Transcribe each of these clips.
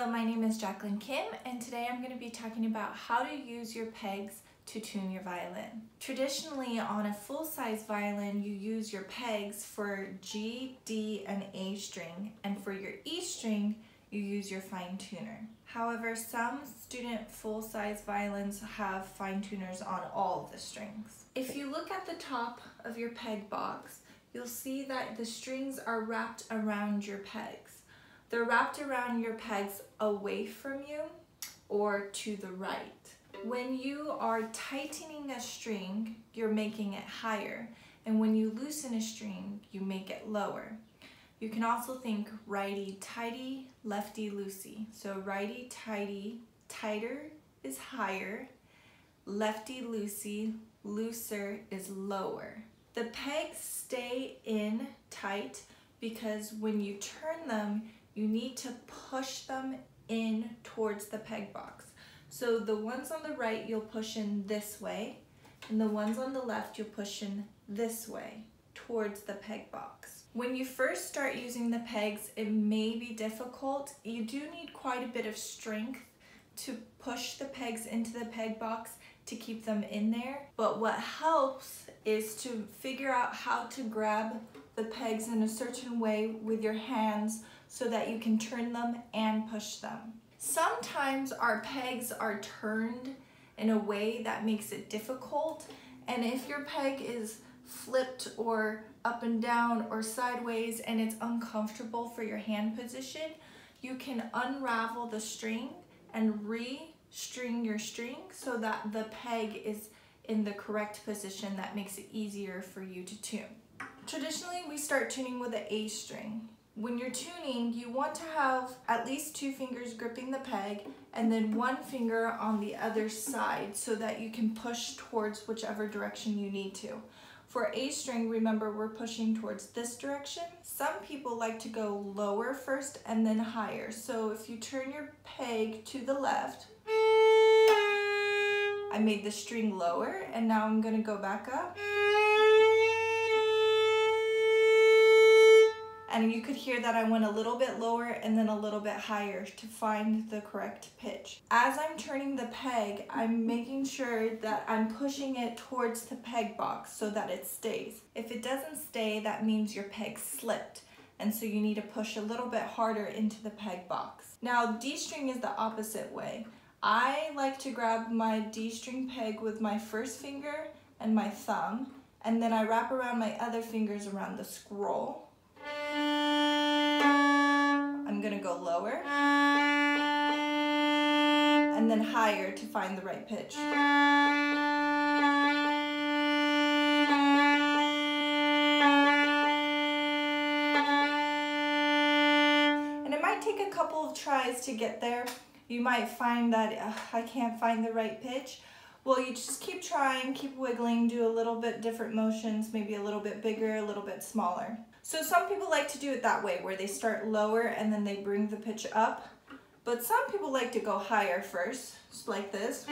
Hello, my name is Jaclyn Kim and today I'm going to be talking about how to use your pegs to tune your violin. Traditionally on a full-size violin you use your pegs for G, D, and A string and for your E string you use your fine tuner. However, some student full-size violins have fine tuners on all the strings. If you look at the top of your peg box, you'll see that the strings are wrapped around your pegs. They're wrapped around your pegs away from you or to the right. When you are tightening a string, you're making it higher. And when you loosen a string, you make it lower. You can also think righty tighty, lefty loosey. So righty tighty, tighter is higher, lefty loosey, looser is lower. The pegs stay in tight because when you turn them, you need to push them in towards the peg box. So the ones on the right, you'll push in this way, and the ones on the left, you'll push in this way towards the peg box. When you first start using the pegs, it may be difficult. You do need quite a bit of strength to push the pegs into the peg box to keep them in there. But what helps is to figure out how to grab the pegs in a certain way with your hands so that you can turn them and push them. Sometimes our pegs are turned in a way that makes it difficult and if your peg is flipped or up and down or sideways and it's uncomfortable for your hand position, you can unravel the string and re-string your string so that the peg is in the correct position that makes it easier for you to tune. Traditionally, we start tuning with an A string. When you're tuning, you want to have at least two fingers gripping the peg and then one finger on the other side so that you can push towards whichever direction you need to. For A string, remember we're pushing towards this direction. Some people like to go lower first and then higher. So if you turn your peg to the left, I made the string lower and now I'm gonna go back up. And you could hear that I went a little bit lower and then a little bit higher to find the correct pitch. As I'm turning the peg, I'm making sure that I'm pushing it towards the peg box so that it stays. If it doesn't stay, that means your peg slipped and so you need to push a little bit harder into the peg box. Now D string is the opposite way. I like to grab my D string peg with my first finger and my thumb and then I wrap around my other fingers around the scroll I'm gonna go lower and then higher to find the right pitch. And it might take a couple of tries to get there. You might find that uh, I can't find the right pitch. Well, you just keep trying, keep wiggling, do a little bit different motions, maybe a little bit bigger, a little bit smaller. So some people like to do it that way, where they start lower and then they bring the pitch up. But some people like to go higher first, just like this.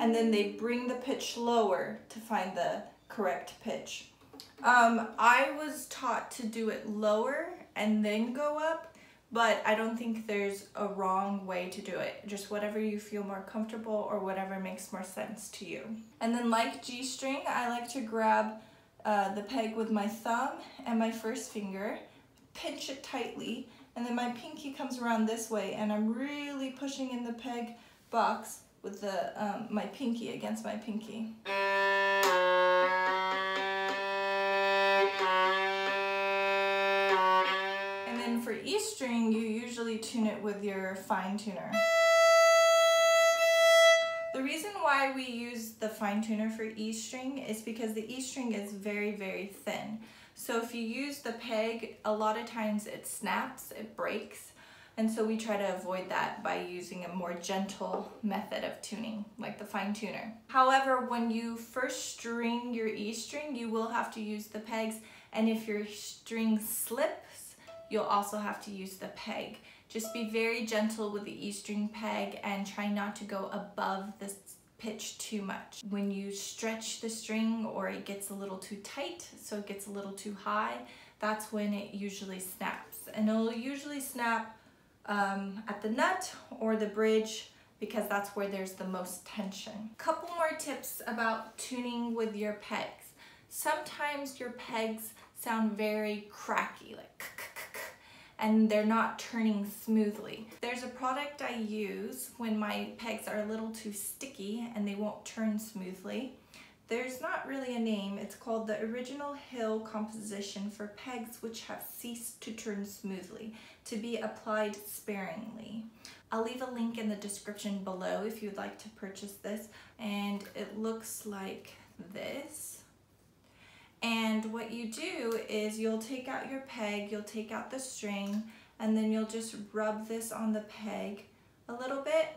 And then they bring the pitch lower to find the correct pitch. Um, I was taught to do it lower and then go up but I don't think there's a wrong way to do it. Just whatever you feel more comfortable or whatever makes more sense to you. And then like G string, I like to grab uh, the peg with my thumb and my first finger, pinch it tightly, and then my pinky comes around this way and I'm really pushing in the peg box with the um, my pinky against my pinky. E string, you usually tune it with your fine tuner. The reason why we use the fine tuner for E string is because the E string is very, very thin. So if you use the peg, a lot of times it snaps, it breaks, and so we try to avoid that by using a more gentle method of tuning, like the fine tuner. However, when you first string your E string, you will have to use the pegs, and if your strings slips, you'll also have to use the peg. Just be very gentle with the E string peg and try not to go above the pitch too much. When you stretch the string or it gets a little too tight, so it gets a little too high, that's when it usually snaps. And it'll usually snap um, at the nut or the bridge because that's where there's the most tension. Couple more tips about tuning with your pegs. Sometimes your pegs sound very cracky, like and they're not turning smoothly. There's a product I use when my pegs are a little too sticky and they won't turn smoothly. There's not really a name. It's called the Original Hill Composition for pegs which have ceased to turn smoothly, to be applied sparingly. I'll leave a link in the description below if you'd like to purchase this. And it looks like this. And what you do is you'll take out your peg, you'll take out the string, and then you'll just rub this on the peg a little bit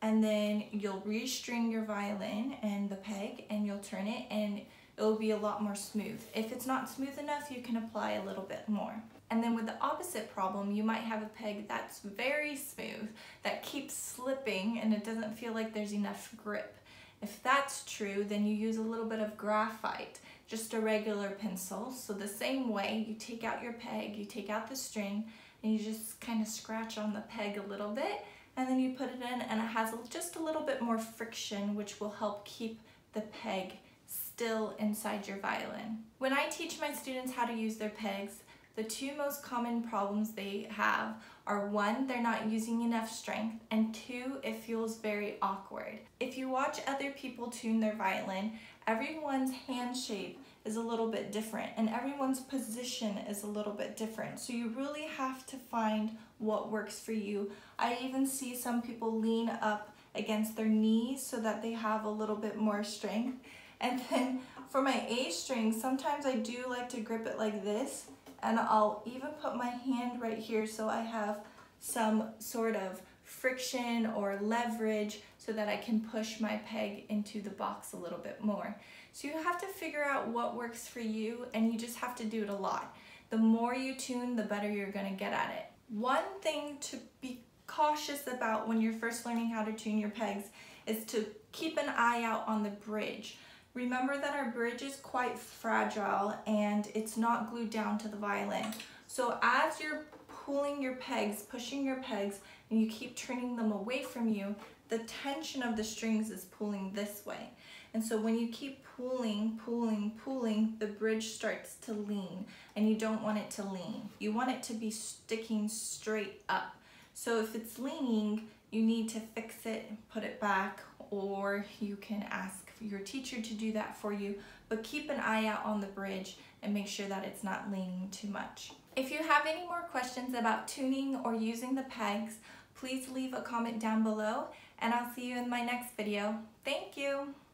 and then you'll restring your violin and the peg and you'll turn it and it'll be a lot more smooth. If it's not smooth enough, you can apply a little bit more. And then with the opposite problem, you might have a peg that's very smooth, that keeps slipping and it doesn't feel like there's enough grip. If that's true, then you use a little bit of graphite, just a regular pencil. So the same way, you take out your peg, you take out the string, and you just kind of scratch on the peg a little bit, and then you put it in and it has just a little bit more friction which will help keep the peg still inside your violin. When I teach my students how to use their pegs, the two most common problems they have are one, they're not using enough strength, and two, it feels very awkward. If you watch other people tune their violin, everyone's hand shape is a little bit different and everyone's position is a little bit different. So you really have to find what works for you. I even see some people lean up against their knees so that they have a little bit more strength. And then for my A string, sometimes I do like to grip it like this and I'll even put my hand right here so I have some sort of friction or leverage so that I can push my peg into the box a little bit more. So you have to figure out what works for you and you just have to do it a lot. The more you tune, the better you're gonna get at it. One thing to be cautious about when you're first learning how to tune your pegs is to keep an eye out on the bridge. Remember that our bridge is quite fragile and it's not glued down to the violin. So as you're pulling your pegs, pushing your pegs, and you keep turning them away from you, the tension of the strings is pulling this way. And so when you keep pulling, pulling, pulling, the bridge starts to lean and you don't want it to lean. You want it to be sticking straight up. So if it's leaning, you need to fix it, put it back, or you can ask your teacher to do that for you, but keep an eye out on the bridge and make sure that it's not leaning too much. If you have any more questions about tuning or using the pegs, please leave a comment down below and I'll see you in my next video. Thank you!